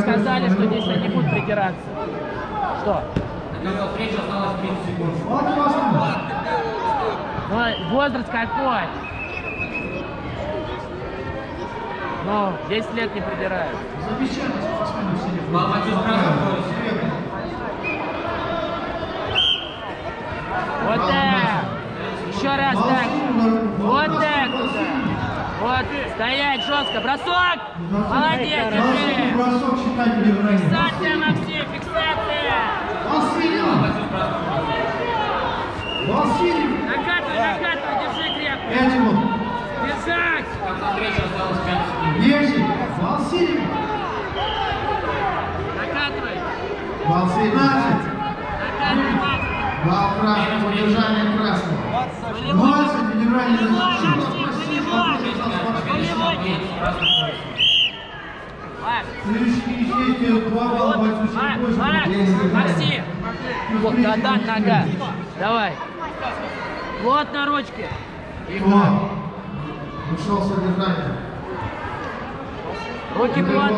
Сказали, что здесь они будут придираться. Что? До встречи осталось 30 секунд. Вот красный. Ну, возраст какой? Ну, 10 лет не придирают. Замечательно, спортсменов серебряных. Ломатюк в красном Вот, стоять жестко. Бросок. Молодец, держи. бросок считать удержание. Фиксация, Максим, фиксация. Васильев! Васильев! Накатывай, накатывай, держи крепко. Пять минут. Держать. Встречи осталось 5 секунд. Десять. Васильев! Накатывай. Васильев. Накатывай, Макс. Два красного, удержание красного. 20 удержание Голевой, защиты. Максим. Вот, да, нога. Давай. Плотно ручки. Кто? Ушел с удержания. Руки удар.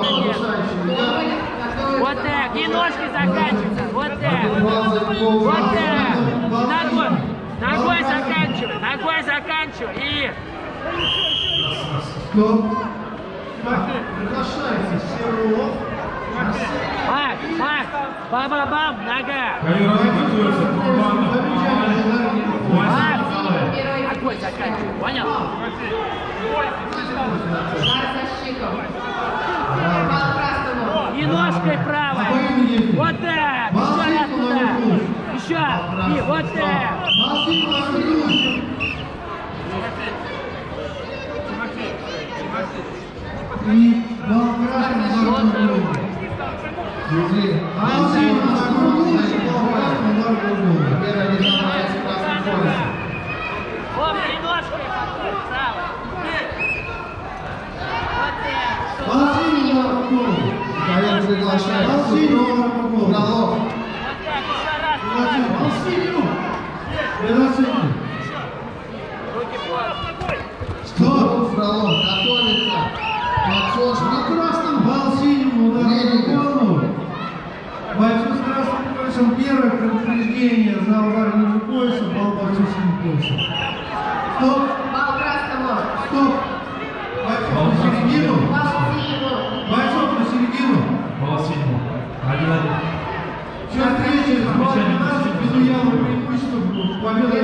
Вот так. И ножки заканчиваются. Вот так. Вот Вот так. Ногой. Ногой заканчивай. Ногой заканчивай. И Стоп. Так, приглашается Серов. Макс, Макс. Бам-бам-бам. Нога. Макс. Ногой заканчивай. Понял? И ножкой правой. Вот так. Еще раз туда. Еще. И вот так. И бал красный, удар голову. Максим Васильевич, бал красный, удар голову. Помни, и ножкой подходь. Правой. Вот так. Максим удар голову. Ковер приглашает. Максим удар голову. Первое предупреждение за удар ниже пояса, бал с синим поясом. Стоп. Бал красному. Стоп! Бойцов на середину! Бал. Бойцов на середину! Волосиному. Один-один. Сейчас третья, 2-12, ввиду явного преимущества, победа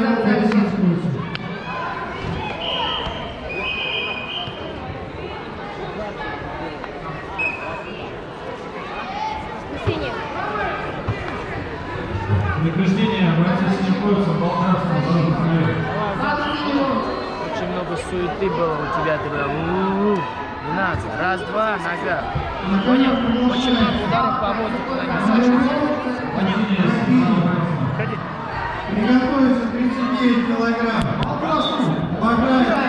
Награждение бойца Синякоевца Болгарского. Очень много суеты было у тебя тогда. У-у-у. Не надо. Раз, два, нога. Понял? Очень много ударов по воздуху нанесешь. Ходи. Приготовиться 39 килограмм. Красному. Баграев.